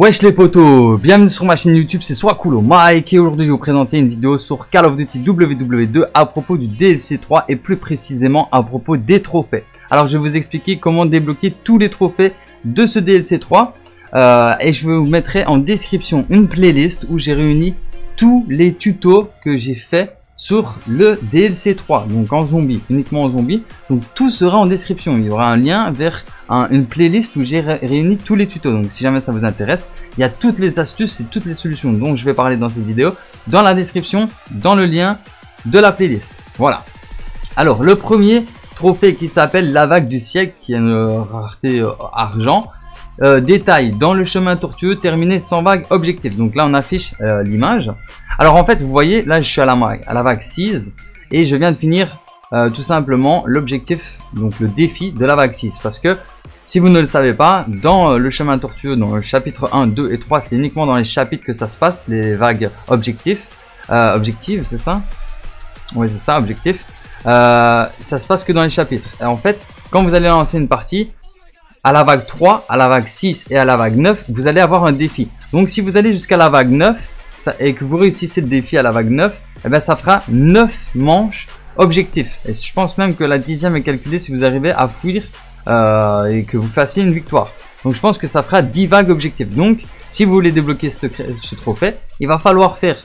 Wesh les potos, bienvenue sur ma chaîne YouTube, c'est Swakulo Mike et aujourd'hui je vais vous présenter une vidéo sur Call of Duty WW2 à propos du DLC 3 et plus précisément à propos des trophées. Alors je vais vous expliquer comment débloquer tous les trophées de ce DLC 3 euh, et je vous mettrai en description une playlist où j'ai réuni tous les tutos que j'ai fait sur le DLC 3, donc en zombie, uniquement en zombie. Donc tout sera en description. Il y aura un lien vers une playlist où j'ai réuni tous les tutos. Donc si jamais ça vous intéresse, il y a toutes les astuces et toutes les solutions dont je vais parler dans cette vidéo dans la description, dans le lien de la playlist. Voilà. Alors le premier trophée qui s'appelle la vague du siècle, qui est une rareté euh, argent. Euh, détail, dans le chemin tortueux, terminé sans vague objectif. Donc là on affiche euh, l'image. Alors en fait, vous voyez, là je suis à la, à la vague 6 et je viens de finir euh, tout simplement l'objectif, donc le défi de la vague 6. Parce que si vous ne le savez pas, dans le chemin tortueux, dans le chapitre 1, 2 et 3, c'est uniquement dans les chapitres que ça se passe, les vagues objectifs. Objectives, c'est ça? Oui, c'est ça, objectif. ça se passe que dans les chapitres. Et en fait, quand vous allez lancer une partie, à la vague 3, à la vague 6 et à la vague 9, vous allez avoir un défi. Donc si vous allez jusqu'à la vague 9, et que vous réussissez le défi à la vague 9, eh ben, ça fera 9 manches objectifs. Et je pense même que la dixième est calculée si vous arrivez à fuir euh, et que vous fassiez une victoire. Donc je pense que ça fera 10 vagues objectifs. Donc si vous voulez débloquer ce, ce trophée, il va falloir faire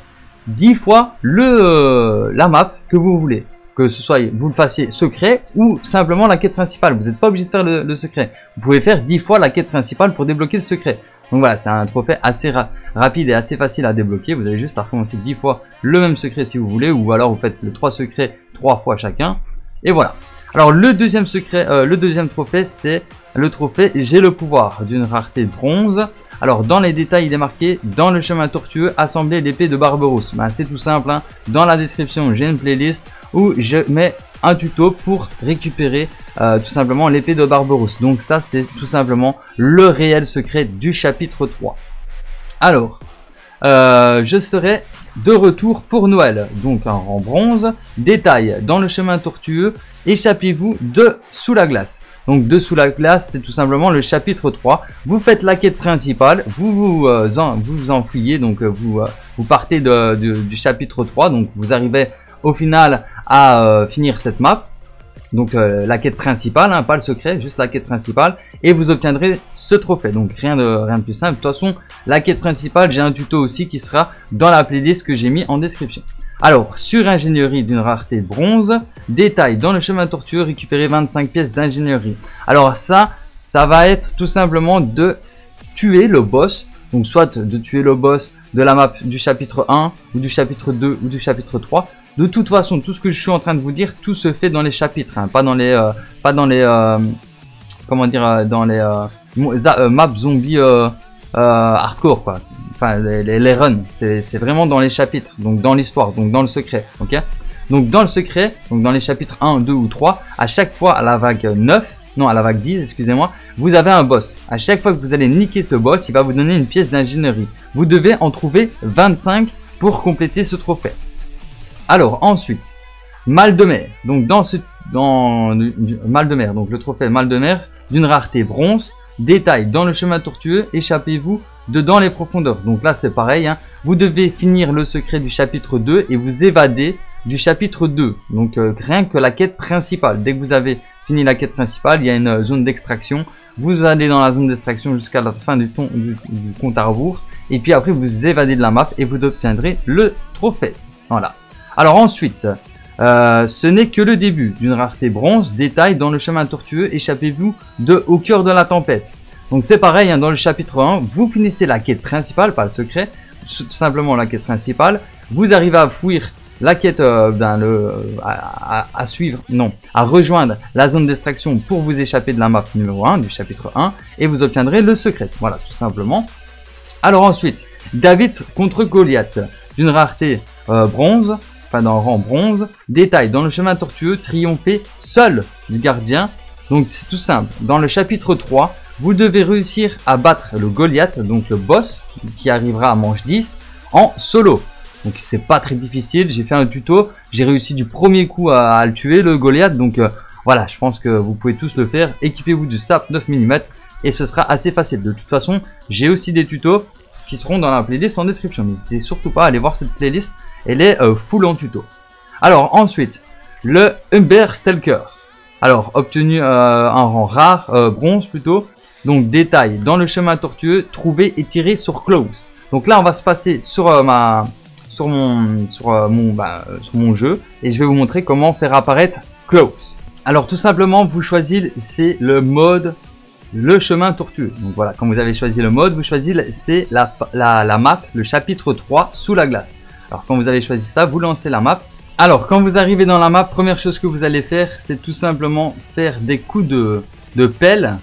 10 fois le, euh, la map que vous voulez que ce soit vous le fassiez secret ou simplement la quête principale. Vous n'êtes pas obligé de faire le, secret. Vous pouvez faire 10 fois la quête principale pour débloquer le secret. Donc voilà, c'est un trophée assez rapide et assez facile à débloquer. Vous avez juste à recommencer 10 fois le même secret si vous voulez, ou alors vous faites le 3 secrets 3 fois chacun. Et voilà. Alors le deuxième secret, euh, le deuxième trophée, c'est le trophée J'ai le pouvoir d'une rareté bronze. Alors dans les détails, il est marqué dans le chemin tortueux, assembler l'épée de Barberousse. C'est tout simple. Hein. Dans la description, j'ai une playlist où je mets un tuto pour récupérer euh, tout simplement l'épée de Barberousse. Donc ça, c'est tout simplement le réel secret du chapitre 3. Alors, euh, je serai de retour pour Noël. Donc rang bronze. Détail, dans le chemin tortueux, échappez-vous de sous la glace. Donc de sous la glace, c'est tout simplement le chapitre 3. Vous faites la quête principale, vous vous, euh, donc euh, vous, euh, vous partez du chapitre 3, donc vous arrivez au final à finir cette map. Donc la quête principale, hein, pas le secret, juste la quête principale. Et vous obtiendrez ce trophée. Donc rien de, rien de plus simple. De toute façon, la quête principale, j'ai un tuto aussi qui sera dans la playlist que j'ai mis en description. Alors, sur ingénierie d'une rareté bronze, détail, dans le chemin tortueux, récupérer 25 pièces d'ingénierie. Alors ça, ça va être tout simplement de tuer le boss. Donc soit de tuer le boss de la map du chapitre 1, ou du chapitre 2, ou du chapitre 3. De toute façon, tout ce que je suis en train de vous dire, tout se fait dans les chapitres, hein. pas dans les, euh, pas dans les, euh, comment dire, euh, dans les maps zombies hardcore, quoi enfin les, runs, c'est vraiment dans les chapitres, donc dans l'histoire, donc dans le secret, ok? Donc dans le secret, donc dans les chapitres 1, 2 ou 3, à chaque fois à la vague 9, non à la vague 10, excusez-moi, vous avez un boss. À chaque fois que vous allez niquer ce boss, il va vous donner une pièce d'ingénierie. Vous devez en trouver 25 pour compléter ce trophée. Alors ensuite, mal de mer. Donc dans ce mal de mer, donc le trophée mal de mer d'une rareté bronze. Détail dans le chemin tortueux, échappez-vous dedans les profondeurs. Donc là, c'est pareil. Hein. Vous devez finir le secret du chapitre 2 et vous évader du chapitre 2. Donc euh, rien que la quête principale. Dès que vous avez fini la quête principale, il y a une zone d'extraction. Vous allez dans la zone d'extraction jusqu'à la fin du, du, compte à rebours. Et puis après, vous évadez de la map et vous obtiendrez le trophée. Voilà. Alors ensuite, euh, ce n'est que le début d'une rareté bronze. Détail dans le chemin tortueux, échappez-vous de au cœur de la tempête. Donc c'est pareil, hein, dans le chapitre 1, vous finissez la quête principale, pas le secret, simplement la quête principale. Vous arrivez à fuir la quête euh, ben, le, à, suivre, non, à rejoindre la zone d'extraction pour vous échapper de la map numéro 1, du chapitre 1, et vous obtiendrez le secret. Voilà, tout simplement. Alors ensuite, David contre Goliath, d'une rareté euh, bronze, enfin d'un rang bronze, détail, dans le chemin tortueux, triompher seul du gardien. Donc c'est tout simple, dans le chapitre 3, vous devez réussir à battre le Goliath, donc le boss, qui arrivera à manche 10, en solo. Donc c'est pas très difficile, j'ai fait un tuto, j'ai réussi du premier coup à, le tuer le Goliath, donc euh, voilà, je pense que vous pouvez tous le faire. Équipez-vous du SAP 9 mm et ce sera assez facile. De toute façon, j'ai aussi des tutos qui seront dans la playlist en description. N'hésitez surtout pas à aller voir cette playlist, elle est euh, full en tuto. Alors ensuite, le Humber Stalker. Alors obtenu euh, un rang rare, bronze plutôt. Donc détail, dans le chemin tortueux, trouver et tirer sur close. Donc là on va se passer sur ma sur mon, sur, euh, mon, bah, sur mon jeu et je vais vous montrer comment faire apparaître Close. Alors tout simplement, vous choisissez le mode le chemin tortueux. Donc voilà, quand vous avez choisi le mode, vous choisissez la, la, la map, le chapitre 3 sous la glace. Alors quand vous avez choisi ça, vous lancez la map. Alors quand vous arrivez dans la map, première chose que vous allez faire, c'est tout simplement faire des coups de, de pelle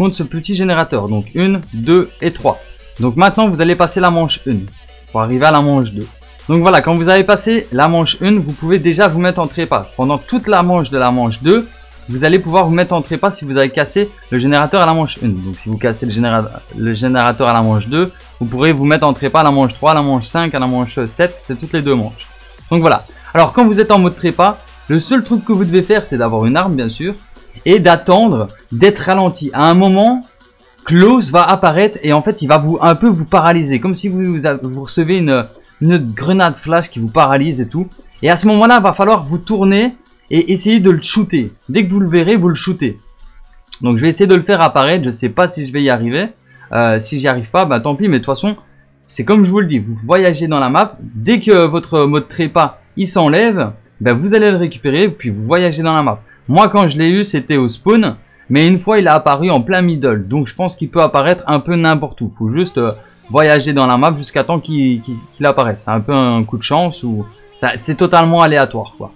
contre ce petit générateur. Donc 1, 2 et 3. Donc maintenant vous allez passer la manche 1 pour arriver à la manche 2. Donc voilà, quand vous avez passé la manche 1, vous pouvez déjà vous mettre en trépas. Pendant toute la manche de la manche 2, vous allez pouvoir vous mettre en trépas si vous avez cassé le générateur à la manche 1. Donc si vous cassez le, le générateur à la manche 2, vous pourrez vous mettre en trépas à la manche 3, à la manche 5, à la manche 7, c'est toutes les deux manches. Donc voilà. Alors quand vous êtes en mode trépas, le seul truc que vous devez faire, c'est d'avoir une arme bien sûr, et d'attendre d'être ralenti. À un moment, Close va apparaître et en fait il va vous un peu vous paralyser, comme si vous, recevez une, grenade flash qui vous paralyse et tout. Et à ce moment-là, il va falloir vous tourner et essayer de le shooter. Dès que vous le verrez, vous le shootez. Donc je vais essayer de le faire apparaître. Je sais pas si je vais y arriver. Euh, si j'y arrive pas, bah tant pis. Mais de toute façon, c'est comme je vous le dis. Vous voyagez dans la map. Dès que votre mode trépas il s'enlève, bah, vous allez le récupérer. Puis vous voyagez dans la map. Moi, quand je l'ai eu, c'était au spawn. Mais une fois, il a apparu en plein middle. Donc je pense qu'il peut apparaître un peu n'importe où. Faut juste... Euh, voyager dans la map jusqu'à temps qu'il apparaisse. C'est un peu un coup de chance ou c'est totalement aléatoire quoi.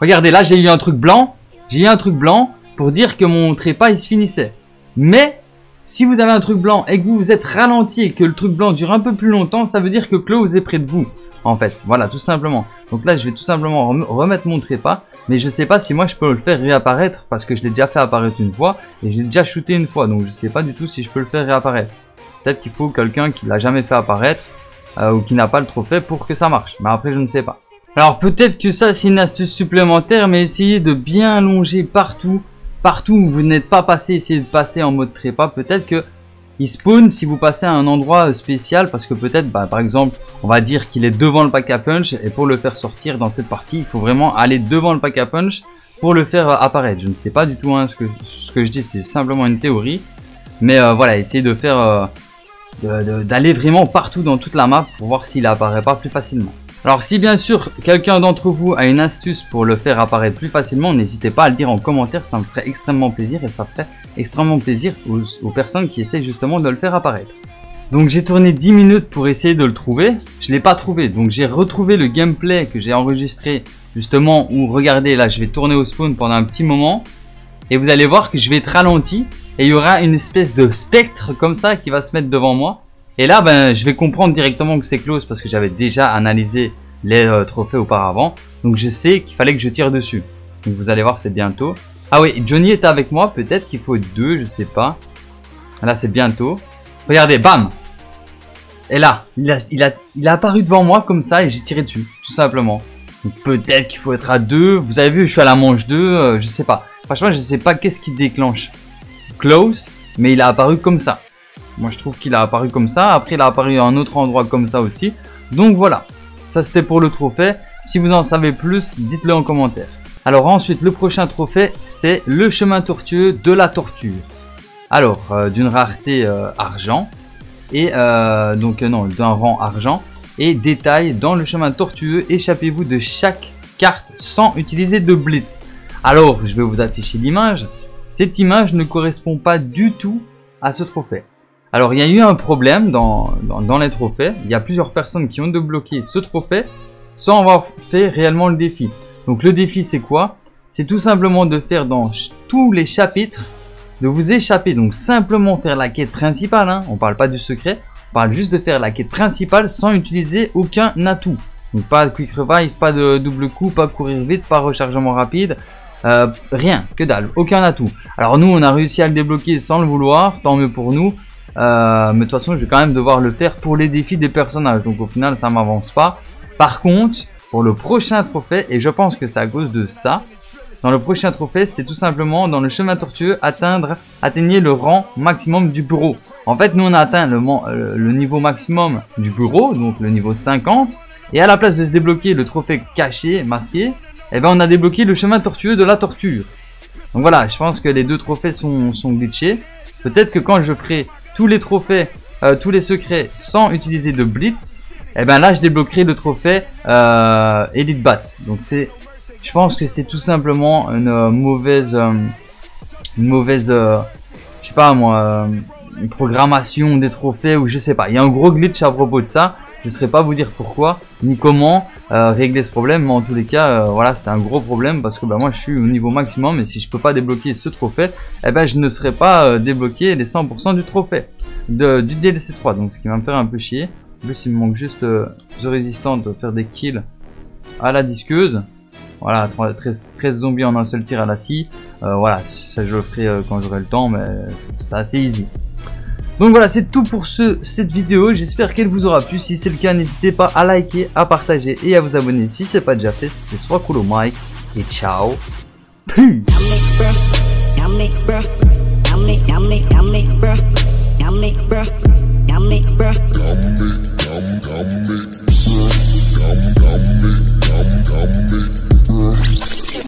Regardez là j'ai eu un truc blanc, j'ai eu un truc blanc pour dire que mon trépas il se finissait. Mais si vous avez un truc blanc et que vous vous êtes ralenti et que le truc blanc dure un peu plus longtemps, ça veut dire que Close est près de vous. En fait, voilà, tout simplement. Donc là, je vais tout simplement remettre mon trépas. Mais je sais pas si moi je peux le faire réapparaître parce que je l'ai déjà fait apparaître une fois et j'ai déjà shooté une fois. Donc je sais pas du tout si je peux le faire réapparaître. Peut-être qu'il faut quelqu'un qui l'a jamais fait apparaître euh, ou qui n'a pas le trophée pour que ça marche. Mais après, je ne sais pas. Alors peut-être que ça c'est une astuce supplémentaire, mais essayez de bien longer partout, partout où vous n'êtes pas passé, essayez de passer en mode trépas. Peut-être que il spawn si vous passez à un endroit spécial, parce que peut-être, bah, par exemple, on va dire qu'il est devant le pack à punch, et pour le faire sortir dans cette partie, il faut vraiment aller devant le pack à punch pour le faire apparaître. Je ne sais pas du tout hein, ce, que, je dis, c'est simplement une théorie. Mais euh, voilà, essayez de faire euh, d'aller vraiment partout dans toute la map pour voir s'il apparaît pas plus facilement. Alors si bien sûr quelqu'un d'entre vous a une astuce pour le faire apparaître plus facilement, n'hésitez pas à le dire en commentaire, ça me ferait extrêmement plaisir et ça ferait extrêmement plaisir aux, personnes qui essayent justement de le faire apparaître. Donc j'ai tourné 10 minutes pour essayer de le trouver, je l'ai pas trouvé, donc j'ai retrouvé le gameplay que j'ai enregistré justement où regardez là je vais tourner au spawn pendant un petit moment et vous allez voir que je vais être ralenti et il y aura une espèce de spectre comme ça qui va se mettre devant moi. Et là, ben, je vais comprendre directement que c'est close parce que j'avais déjà analysé les euh, trophées auparavant. Donc je sais qu'il fallait que je tire dessus. Donc vous allez voir, c'est bientôt. Ah oui, Johnny est avec moi. Peut-être qu'il faut deux, je sais pas. Là, c'est bientôt. Regardez, bam Et là, il a, apparu devant moi comme ça et j'ai tiré dessus, tout simplement. Peut-être qu'il faut être à deux. Vous avez vu, je suis à la manche 2, euh, je sais pas. Franchement, je sais pas qu'est-ce qui déclenche close, mais il a apparu comme ça. Moi, je trouve qu'il a apparu comme ça. Après, il a apparu à un autre endroit comme ça aussi. Donc voilà, ça c'était pour le trophée. Si vous en savez plus, dites-le en commentaire. Alors ensuite, le prochain trophée, c'est le chemin tortueux de la torture. Alors, euh, d'une rareté euh, argent, et euh, donc non, d'un rang argent, et détail, dans le chemin tortueux, échappez-vous de chaque carte sans utiliser de blitz. Alors, je vais vous afficher l'image. Cette image ne correspond pas du tout à ce trophée. Alors il y a eu un problème dans, les trophées, il y a plusieurs personnes qui ont débloqué ce trophée, sans avoir fait réellement le défi. Donc le défi c'est quoi? C'est tout simplement de faire dans tous les chapitres, de vous échapper, donc simplement faire la quête principale, hein. on parle pas du secret, on parle juste de faire la quête principale sans utiliser aucun atout. Donc pas de quick revive, pas de double coup, pas courir vite, pas rechargement rapide, euh, rien, que dalle, aucun atout. Alors nous on a réussi à le débloquer sans le vouloir, tant mieux pour nous. Euh, mais de toute façon je vais quand même devoir le faire pour les défis des personnages, donc au final ça m'avance pas. Par contre, pour le prochain trophée, et je pense que c'est à cause de ça, dans le prochain trophée, c'est tout simplement dans le chemin tortueux atteindre, le rang maximum du bureau. En fait, nous on a atteint le, euh, niveau maximum du bureau, donc le niveau 50, et à la place de se débloquer le trophée caché, masqué, eh ben on a débloqué le chemin tortueux de la torture. Donc voilà, je pense que les deux trophées sont, sont glitchés. Peut-être que quand je ferai tous les trophées, euh, tous les secrets sans utiliser de blitz, eh ben là je débloquerai le trophée euh, Elite Bat. Donc c'est, je pense que c'est tout simplement une euh, mauvaise, une mauvaise, je sais pas moi, une programmation des trophées ou je sais pas. Il y a un gros glitch à propos de ça. Je ne saurais pas vous dire pourquoi ni comment euh, régler ce problème, mais en tous les cas, euh, voilà, c'est un gros problème parce que bah, moi je suis au niveau maximum et si je peux pas débloquer ce trophée, eh ben je ne serai pas euh, débloqué les 100% du trophée de, du DLC 3, donc ce qui va me faire un peu chier. En plus, il me manque juste The Résistant de faire des kills à la disqueuse. Voilà, 13, 13 zombies en un seul tir à la scie. voilà, ça je le ferai quand j'aurai le temps, mais c'est assez easy. Donc voilà, c'est tout pour ce, cette vidéo. J'espère qu'elle vous aura plu. Si c'est le cas, n'hésitez pas à liker, à partager et à vous abonner si c'est pas déjà fait. C'était soit cool au Mike et ciao.